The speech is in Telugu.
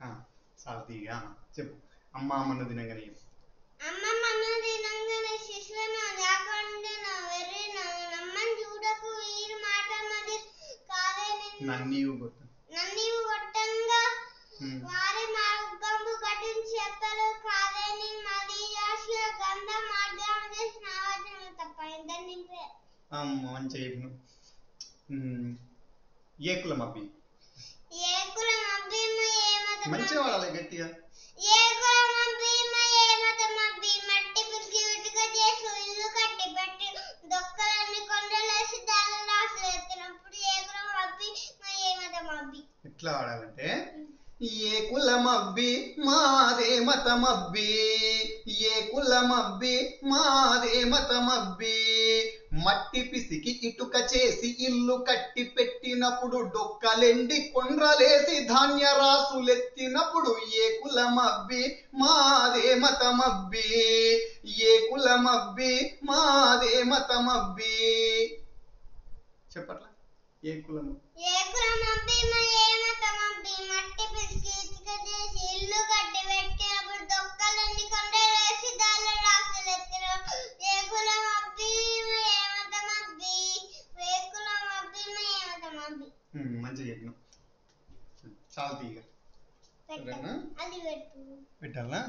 ఆ, చాలా తీగా చెప్పు అమ్మ అమ్మను తినగానే చెప్పు. అమ్మ మన దినంగానే శిశువును లేకుండా వెర్రి నమ్మని చూడకు వీరు మాట మరి కాదే నన్ను కొట్టు నన్ను కొట్టంగా ఉమ్. వారి మార్గము కఠించి చెప్పరు కాదని మది రాశి గంధ మార్గం చేసిన ఆవచనం తప్ప ఇద్దరు నింపే అమ్మ మంచిగా చెప్పిన ఏ కులం అబ్బి ఏ కులం అభీమ ఏ మతం మంచిగా వాడాలి గట్టిగా. పెట్టి ఎట్లా వాడాలంటే ఏ కులమబ్బి మాదే మతమబ్బి ఏ కులమబ్బి మాదే మతమబ్బి మట్టి పిసికి ఇటుక చేసి ఇల్లు కట్టి ఎత్తినప్పుడు డొక్కలెండి కొండ్రలేసి ధాన్య రాసులెత్తినప్పుడు ఏ కులమబ్బి మాదే మతమబ్బి? ఏ కులమబ్బి మాదే మతమబ్బి? చెప్పట్లా? ఏ కులము ఏ కులం ఉమ్, మంచిగా చెప్పిన చాలా తీగ పెట్టాలా?